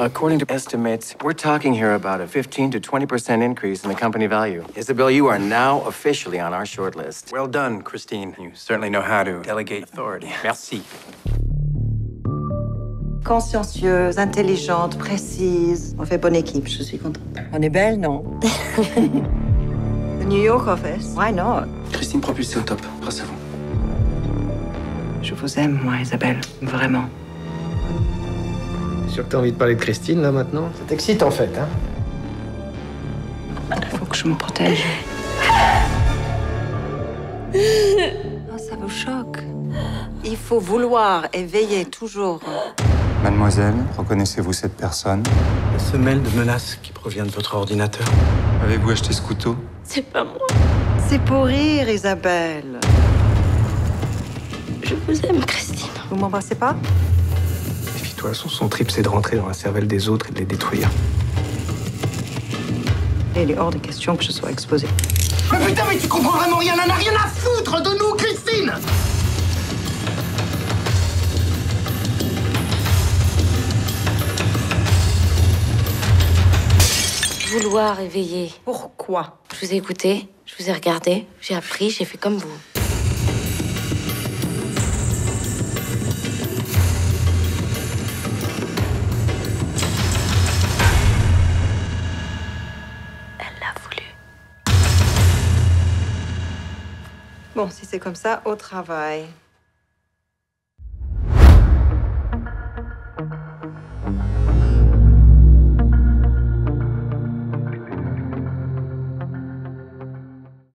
According to estimates, we're talking here about a 15 to 20% increase in the company value. Isabel, you are now officially on our short list. Well done, Christine. You certainly know how to delegate authority. Merci. Consciencieuse, intelligente, précise. On fait bonne équipe, je suis contente. On est belle, non The New York office? Why not? Christine propulsée au top, grâce à vous. Je vous aime, moi, Isabelle. Vraiment. T'es sûr que t'as envie de parler de Christine, là, maintenant? Ça t'excite, en fait, hein? Il faut que je me protège. Ah, ça vous choque. Il faut vouloir et veiller toujours. Mademoiselle, reconnaissez-vous cette personne? La semelle de menaces qui provient de votre ordinateur. Avez-vous acheté ce couteau? C'est pas moi. C'est pour rire, Isabelle. Je vous aime, Christine. Vous m'embrassez pas? Méfie-toi, son, son trip, c'est de rentrer dans la cervelle des autres et de les détruire. Et il est hors de question que je sois exposée. Mais putain, mais tu comprends vraiment rien, elle n'a rien à foutre de nous, Christine Vouloir éveiller. Pourquoi? Je vous ai écouté, je vous ai regardé, j'ai appris, j'ai fait comme vous. Bon, si c'est comme ça, au travail.